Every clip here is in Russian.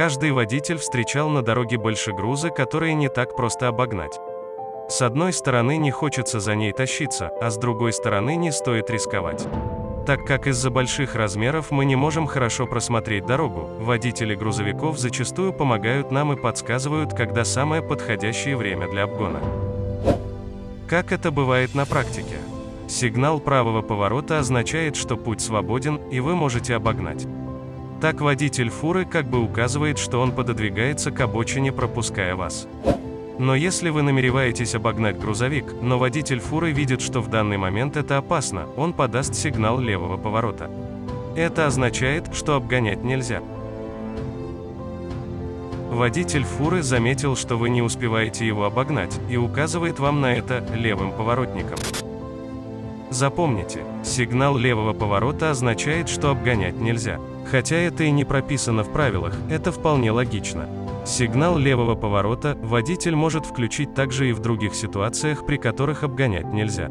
Каждый водитель встречал на дороге большегрузы, которые не так просто обогнать. С одной стороны не хочется за ней тащиться, а с другой стороны не стоит рисковать. Так как из-за больших размеров мы не можем хорошо просмотреть дорогу, водители грузовиков зачастую помогают нам и подсказывают, когда самое подходящее время для обгона. Как это бывает на практике? Сигнал правого поворота означает, что путь свободен, и вы можете обогнать. Так водитель фуры как бы указывает, что он пододвигается к обочине, пропуская вас. Но если вы намереваетесь обогнать грузовик, но водитель фуры видит, что в данный момент это опасно, он подаст сигнал левого поворота. Это означает, что обгонять нельзя. Водитель фуры заметил, что вы не успеваете его обогнать, и указывает вам на это левым поворотником. Запомните, сигнал левого поворота означает, что обгонять нельзя. Хотя это и не прописано в правилах, это вполне логично. Сигнал левого поворота водитель может включить также и в других ситуациях, при которых обгонять нельзя.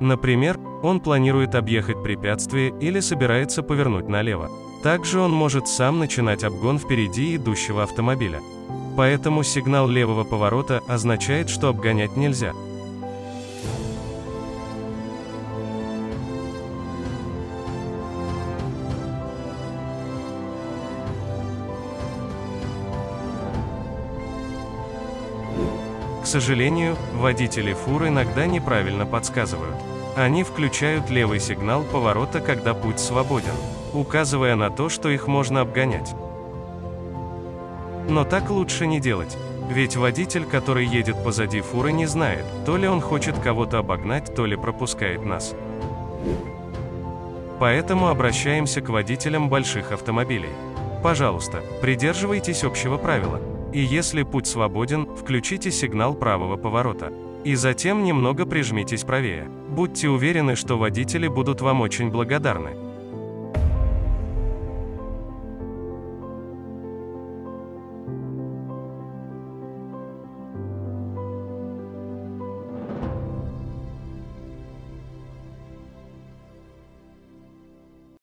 Например, он планирует объехать препятствие или собирается повернуть налево. Также он может сам начинать обгон впереди идущего автомобиля. Поэтому сигнал левого поворота означает, что обгонять нельзя. К сожалению, водители фур иногда неправильно подсказывают. Они включают левый сигнал поворота, когда путь свободен, указывая на то, что их можно обгонять. Но так лучше не делать. Ведь водитель, который едет позади фуры, не знает, то ли он хочет кого-то обогнать, то ли пропускает нас. Поэтому обращаемся к водителям больших автомобилей. Пожалуйста, придерживайтесь общего правила. И если путь свободен, включите сигнал правого поворота. И затем немного прижмитесь правее. Будьте уверены, что водители будут вам очень благодарны.